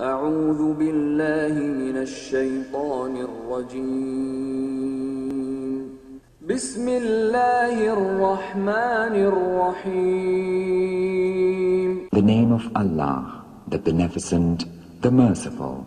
أعوذ بالله من الشيطان الرجيم بسم الله الرحمن الرحيم The name of Allah, the Beneficent, the Merciful.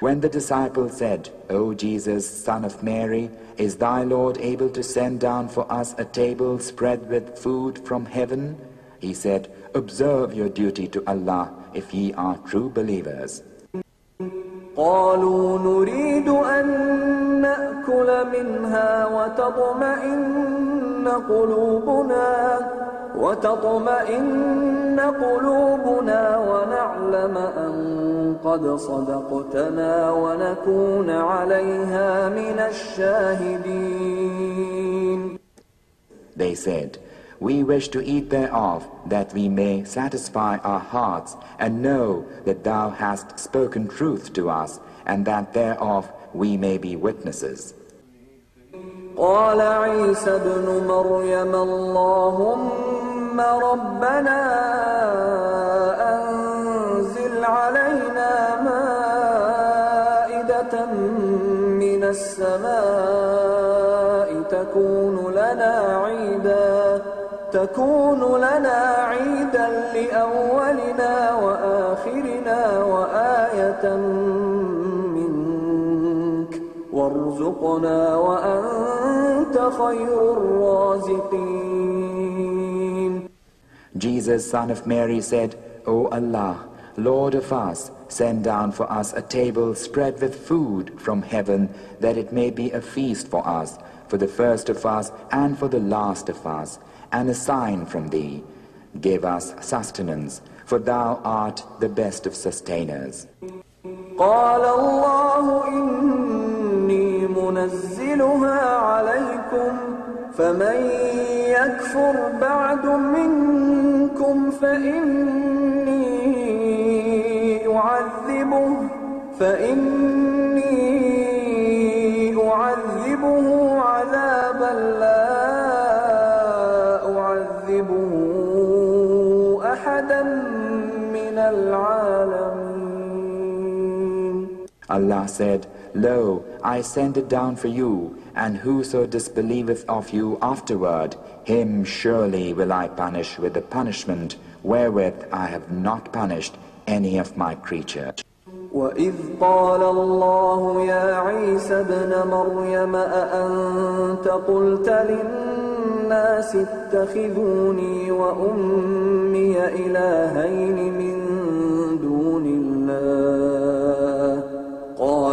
When the disciples said, O Jesus, son of Mary, is thy Lord able to send down for us a table spread with food from heaven? He said, Observe your duty to Allah if ye are true believers. قالوا نريد أن نأكل منها وتطمئن قلوبنا وتطمئن قلوبنا ونعلم أن قد صدقتنا ونكون عليها من الشاهدين They said, We wish to eat thereof, that we may satisfy our hearts, and know that thou hast spoken truth to us, and that thereof we may be witnesses. قال عيسى ابن مريم اللهم ربنا أنزل علينا مائدة من السماء تكون لنا عيدا تكون لنا عيدا لأولنا وآخرنا وآية منك وارزقنا وأنت خير الرازقين. Jesus, son of Mary, said, O Allah, Lord of us, send down for us a table spread with food from heaven, that it may be a feast for us, for the first of us and for the last of us, and a sign from thee. Give us sustenance, for thou art the best of sustainers. قال الله إني منزلها عليكم فمن يكفر بعد منكم فإني أعذبه فإني Allah said, Lo, I send it down for you, and whoso disbelieveth of you afterward, him surely will I punish with the punishment wherewith I have not punished any of my creatures. وإذ قال الله يا عيسى ابن مريم أأنت قلت للناس اتخذوني وأمي إلهين من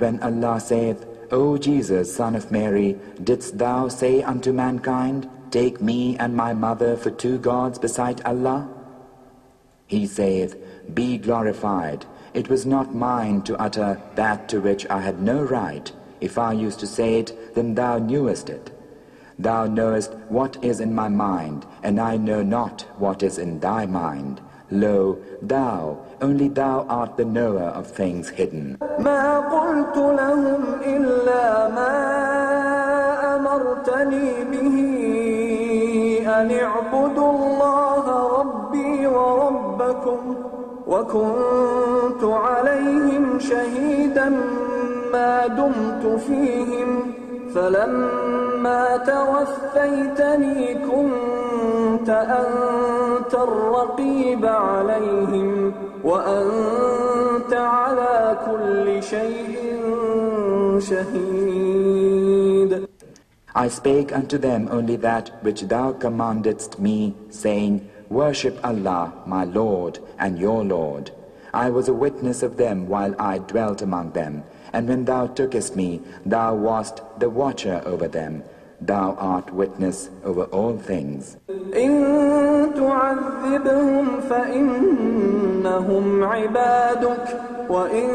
when Allah saith, O Jesus, son of Mary, didst thou say unto mankind, Take me and my mother for two gods beside Allah? He saith, Be glorified. It was not mine to utter that to which I had no right. If I used to say it, then thou knewest it. Thou knowest what is in my mind, and I know not what is in thy mind. Lo, thou, only thou art the knower of things hidden. ما قلت لهم إلا ما أمرتني به أن اعبدوا الله ربي وربكم وكنت عليهم شهيدا ما دمت فيهم فلما توفيتني كنت أنت وأنت الرقيب عليهم وأنت على كل شيء شهيد I spake unto them only that which thou commandedst me, saying, Worship Allah, my Lord and your Lord. I was a witness of them while I dwelt among them, and when thou tookest me, thou wast the watcher over them. Thou art witness over all things. إن تعذبهم فإنهم عبادك وإن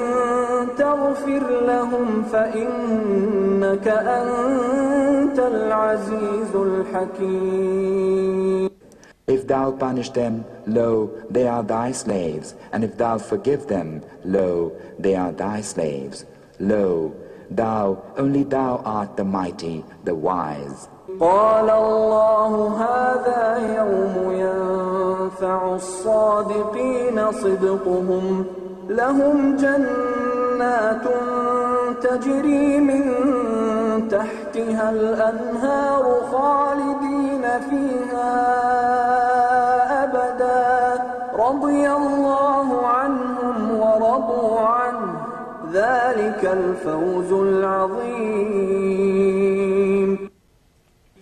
تغفر لهم فإنك أنت العزيز الحكيم If thou punish them, lo, they are thy slaves, and if thou forgive them, lo, they are thy slaves. Lo, thou, only thou art the mighty, the wise. قال الله هذا يوم ينفع الصادقين صدقهم لهم جنات تجري من تحتها الأنهار خالدين فيها أبدا رضي الله عنهم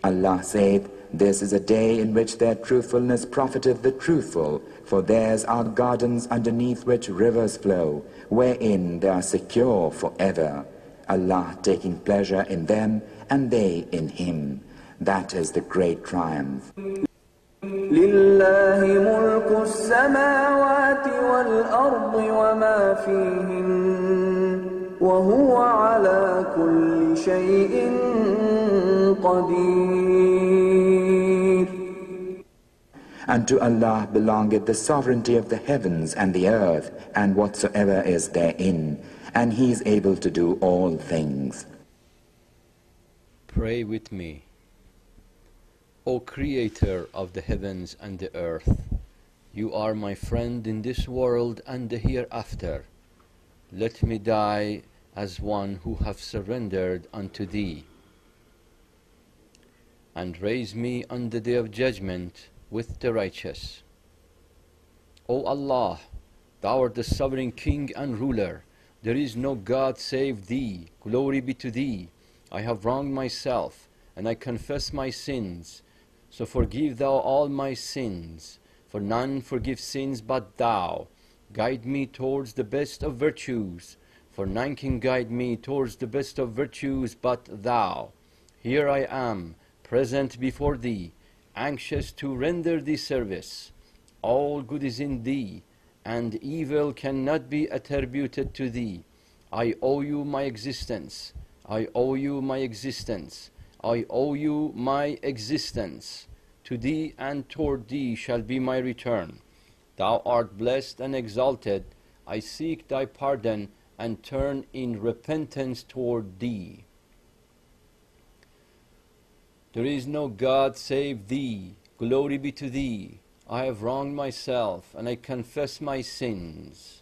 Allah saith, This is a day in which their truthfulness profiteth the truthful, for theirs are gardens underneath which rivers flow, wherein they are secure forever. Allah taking pleasure in them, and they in Him. That is the great triumph. لله ملك السماوات والأرض وما فيهن وهو على كل شيء قدير And to Allah belongeth the sovereignty of the heavens and the earth, and whatsoever is therein, and He is able to do all things. Pray with me. O Creator of the heavens and the earth, you are my friend in this world and the hereafter. Let me die as one who have surrendered unto Thee, and raise me on the day of judgment with the righteous. O Allah, Thou art the sovereign King and ruler. There is no God save Thee. Glory be to Thee. I have wronged myself, and I confess my sins. So forgive Thou all my sins, for none forgives sins but Thou. Guide me towards the best of virtues, for none can guide me towards the best of virtues but Thou. Here I am, present before Thee, anxious to render Thee service. All good is in Thee, and evil cannot be attributed to Thee. I owe You my existence. I owe You my existence. I owe You my existence. To Thee and toward Thee shall be my return. Thou art blessed and exalted. I seek Thy pardon and turn in repentance toward Thee. There is no God save Thee. Glory be to Thee. I have wronged myself, and I confess my sins.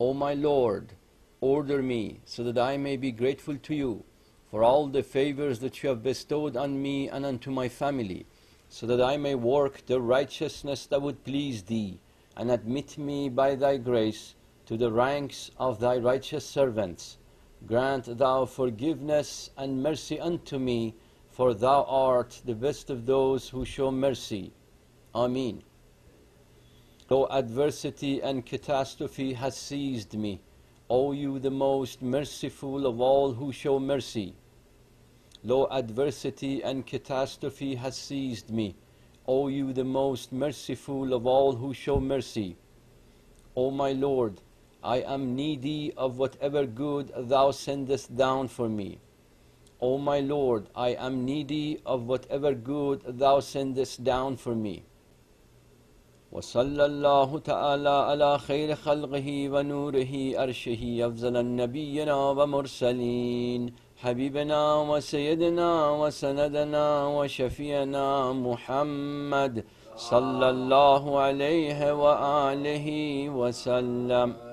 O my Lord, order me so that I may be grateful to you for all the favors that you have bestowed on me and unto my family, so that I may work the righteousness that would please Thee, and admit me by Thy grace to the ranks of Thy righteous servants. Grant Thou forgiveness and mercy unto me, for Thou art the best of those who show mercy. Amen. Though adversity and catastrophe has seized me, O you the most merciful of all who show mercy. Lo adversity and catastrophe has seized me, O you the most merciful of all who show mercy. O my Lord, I am needy of whatever good thou sendest down for me. O my Lord, I am needy of whatever good thou sendest down for me. وصلى الله تعالى على خير خلقه ونوره أرشه أفضل النبيين ومرسلين. حبيبنا وسيدنا وسندنا وشفينا محمد صلى الله عليه وآله وسلم.